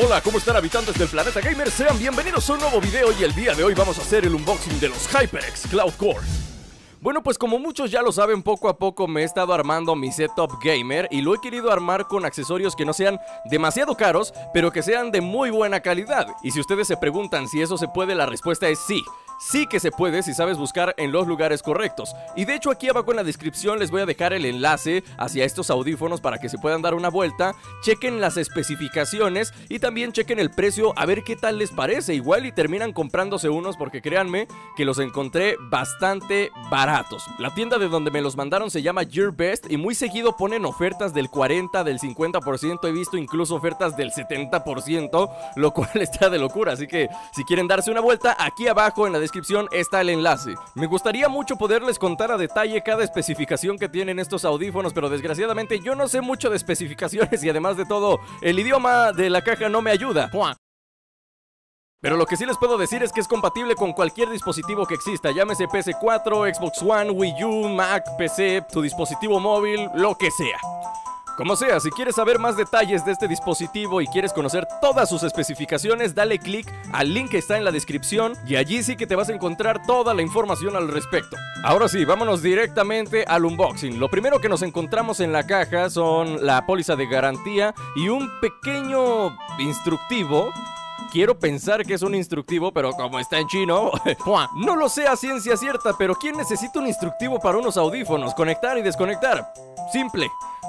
Hola, ¿cómo están habitantes del planeta gamer? Sean bienvenidos a un nuevo video y el día de hoy vamos a hacer el unboxing de los HyperX Cloud Core. Bueno, pues como muchos ya lo saben, poco a poco me he estado armando mi setup gamer y lo he querido armar con accesorios que no sean demasiado caros, pero que sean de muy buena calidad. Y si ustedes se preguntan si eso se puede, la respuesta es sí. Sí que se puede si sabes buscar en los lugares correctos. Y de hecho aquí abajo en la descripción les voy a dejar el enlace hacia estos audífonos para que se puedan dar una vuelta, chequen las especificaciones y también chequen el precio a ver qué tal les parece. Igual y terminan comprándose unos porque créanme que los encontré bastante baratos. La tienda de donde me los mandaron se llama Your Best y muy seguido ponen ofertas del 40, del 50%, he visto incluso ofertas del 70%, lo cual está de locura. Así que si quieren darse una vuelta, aquí abajo en la descripción descripción está el enlace. Me gustaría mucho poderles contar a detalle cada especificación que tienen estos audífonos, pero desgraciadamente yo no sé mucho de especificaciones y además de todo, el idioma de la caja no me ayuda. Pero lo que sí les puedo decir es que es compatible con cualquier dispositivo que exista, llámese PS4, Xbox One, Wii U, Mac, PC, tu dispositivo móvil, lo que sea. Como sea, si quieres saber más detalles de este dispositivo y quieres conocer todas sus especificaciones, dale click al link que está en la descripción y allí sí que te vas a encontrar toda la información al respecto. Ahora sí, vámonos directamente al unboxing. Lo primero que nos encontramos en la caja son la póliza de garantía y un pequeño instructivo Quiero pensar que es un instructivo, pero como está en chino, no lo sé a ciencia cierta, pero ¿quién necesita un instructivo para unos audífonos? Conectar y desconectar. Simple.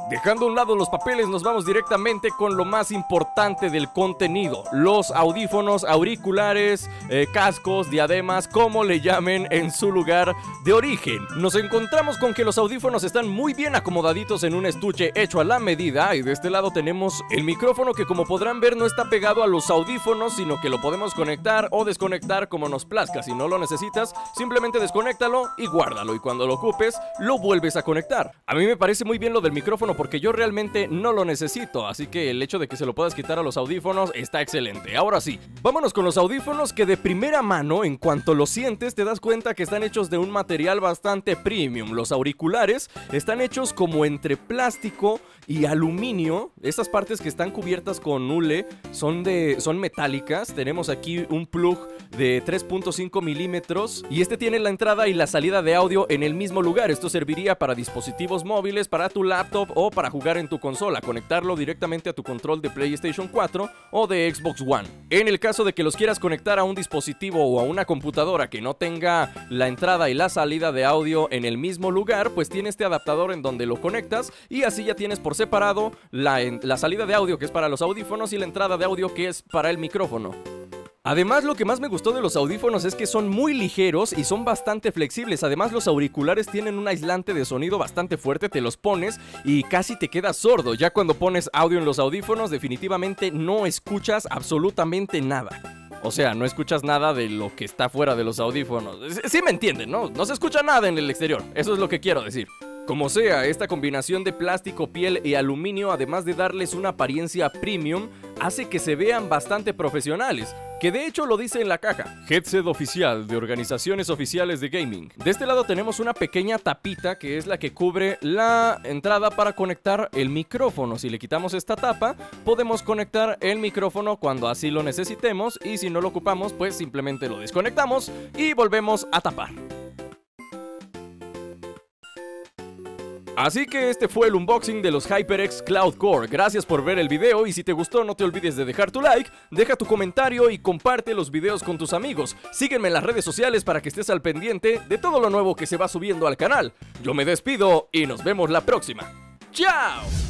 Dejando a un lado los papeles, nos vamos directamente con lo más importante del contenido. Los audífonos, auriculares, eh, cascos, diademas, como le llamen en su lugar de origen. Nos encontramos con que los audífonos están muy bien acomodaditos en un estuche hecho a la medida. Y de este lado tenemos el micrófono que como podrán ver no está pegado a los audífonos, sino que lo podemos conectar o desconectar como nos plazca. Si no lo necesitas, simplemente desconéctalo y guárdalo. Y cuando lo ocupes, lo vuelves a conectar. A mí me parece muy bien lo del micrófono porque yo realmente no lo necesito, así que el hecho de que se lo puedas quitar a los audífonos está excelente. Ahora sí, vámonos con los audífonos que de primera mano, en cuanto los sientes, te das cuenta que están hechos de un material bastante premium. Los auriculares están hechos como entre plástico y aluminio. Estas partes que están cubiertas con hule son, de, son metálicas. Tenemos aquí un plug de 3.5 milímetros y este tiene la entrada y la salida de audio en el mismo lugar. Esto serviría para dispositivos móviles, para tu laptop o para jugar en tu consola, conectarlo directamente a tu control de PlayStation 4 o de Xbox One. En el caso de que los quieras conectar a un dispositivo o a una computadora que no tenga la entrada y la salida de audio en el mismo lugar, pues tiene este adaptador en donde lo conectas y así ya tienes por separado la, la salida de audio que es para los audífonos y la entrada de audio que es para el micrófono. Además, lo que más me gustó de los audífonos es que son muy ligeros y son bastante flexibles. Además, los auriculares tienen un aislante de sonido bastante fuerte, te los pones y casi te quedas sordo. Ya cuando pones audio en los audífonos, definitivamente no escuchas absolutamente nada. O sea, no escuchas nada de lo que está fuera de los audífonos. Sí me entienden, ¿no? No se escucha nada en el exterior. Eso es lo que quiero decir. Como sea, esta combinación de plástico, piel y aluminio, además de darles una apariencia premium, hace que se vean bastante profesionales, que de hecho lo dice en la caja. Headset oficial de organizaciones oficiales de gaming. De este lado tenemos una pequeña tapita que es la que cubre la entrada para conectar el micrófono. Si le quitamos esta tapa, podemos conectar el micrófono cuando así lo necesitemos y si no lo ocupamos, pues simplemente lo desconectamos y volvemos a tapar. Así que este fue el unboxing de los HyperX Cloud Core. Gracias por ver el video y si te gustó no te olvides de dejar tu like, deja tu comentario y comparte los videos con tus amigos. Sígueme en las redes sociales para que estés al pendiente de todo lo nuevo que se va subiendo al canal. Yo me despido y nos vemos la próxima. ¡Chao!